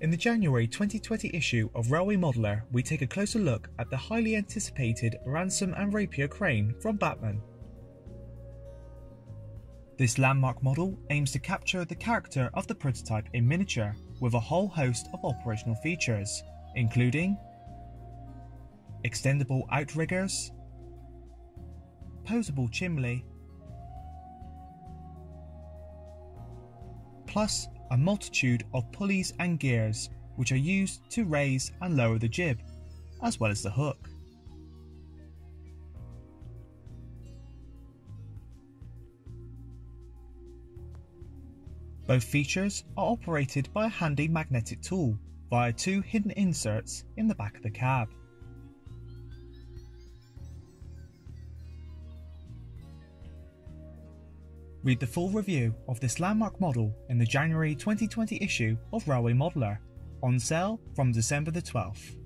In the January 2020 issue of Railway Modeller, we take a closer look at the highly anticipated Ransomes and Rapier crane from Bachmann. This landmark model aims to capture the character of the prototype in miniature with a whole host of operational features, including extendable outriggers, posable chimney, plus a multitude of pulleys and gears which are used to raise and lower the jib, as well as the hook. Both features are operated by a handy magnetic tool via two hidden inserts in the back of the cab. Read the full review of this landmark model in the January 2020 issue of Railway Modeller, on sale from December the 12th.